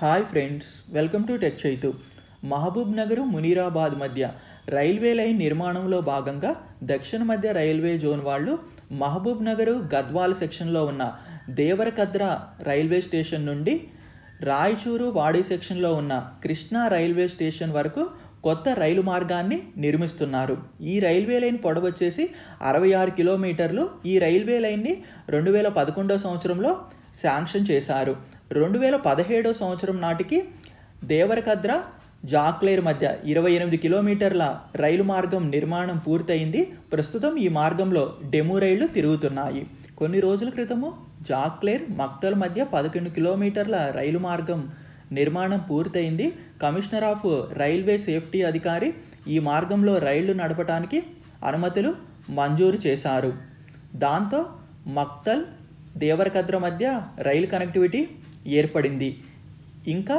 Hi friends welcome to tech Chaitu. Mahbubnagar Munirabad మధ్య railway line నిర్మాణంలో భాగంగా దక్షిణ మధ్య రైల్వే జోన్ వాళ్ళు మహబూబ్ నగర్ గద్వాల్ సెక్షన్లో ఉన్న దేవరకద్ర రైల్వే స్టేషన్ నుండి రాయచూరు వాడి సెక్షన్లో ఉన్న కృష్ణా రైల్వే స్టేషన్ వరకు కొత్త రైలు మార్గాన్ని నిర్మిస్తున్నారు. ఈ రైల్వే లైన్ పొడవు వచ్చేసి అరవై ఆరు కిలోమీటర్లు. ఈ రైల్వే లైన్ని రెండు వేల పదకొండో సంవత్సరంలో శాంక్షన్ చేశారు. రెండు వేల పదిహేడో సంవత్సరం నాటికి దేవరకద్ర జాక్లేర్ మధ్య ఇరవై ఎనిమిది కిలోమీటర్ల రైలు మార్గం నిర్మాణం పూర్తయింది. ప్రస్తుతం ఈ మార్గంలో డెము రైళ్ళు తిరుగుతున్నాయి. కొన్ని రోజుల క్రితము జాక్లేర్ మక్తల్ మధ్య పదకొండు కిలోమీటర్ల రైలు మార్గం నిర్మాణం పూర్తయింది. కమిషనర్ ఆఫ్ రైల్వే సేఫ్టీ అధికారి ఈ మార్గంలో రైళ్ళు నడపడానికి అనుమతులు మంజూరు చేశారు. దాంతో మక్తల్ దేవరకద్ర మధ్య రైలు కనెక్టివిటీ ఏర్పడింది. ఇంకా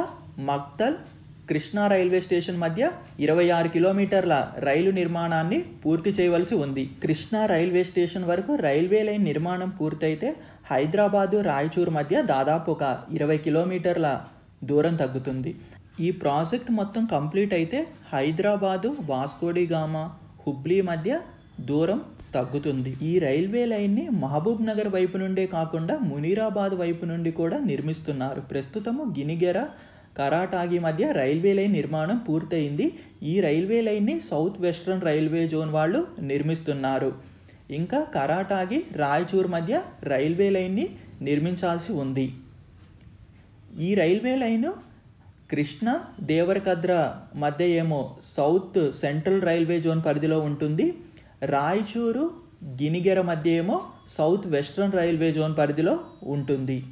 మక్తల్ కృష్ణా రైల్వే స్టేషన్ మధ్య ఇరవై ఆరు కిలోమీటర్ల రైలు నిర్మాణాన్ని పూర్తి చేయవలసి ఉంది. కృష్ణా రైల్వే స్టేషన్ వరకు రైల్వే లైన్ నిర్మాణం పూర్తయితే హైదరాబాదు రాయచూరు మధ్య దాదాపు ఒక ఇరవై కిలోమీటర్ల దూరం తగ్గుతుంది. ఈ ప్రాజెక్ట్ మొత్తం కంప్లీట్ అయితే హైదరాబాదు వాస్కోడిగామా హుబ్లీ మధ్య దూరం తగ్గుతుంది. ఈ రైల్వే లైన్ని మహబూబ్ నగర్ వైపు నుండే కాకుండా మునీరాబాద్ వైపు నుండి కూడా నిర్మిస్తున్నారు. ప్రస్తుతము గినిగెర కరాటాగి మధ్య రైల్వే లైన్ నిర్మాణం పూర్తయింది. ఈ రైల్వే లైన్ని సౌత్ వెస్ట్రన్ రైల్వే జోన్ వాళ్ళు నిర్మిస్తున్నారు. ఇంకా కరాటాగి రాయచూర్ మధ్య రైల్వే లైన్ని నిర్మించాల్సి ఉంది. ఈ రైల్వే లైను కృష్ణ దేవరకద్ర మధ్య ఏమో సౌత్ సెంట్రల్ రైల్వే జోన్ పరిధిలో ఉంటుంది. రాయచూరు గినిగెర మధ్య ఏమో సౌత్ వెస్ట్రన్ రైల్వే జోన్ పరిధిలో ఉంటుంది.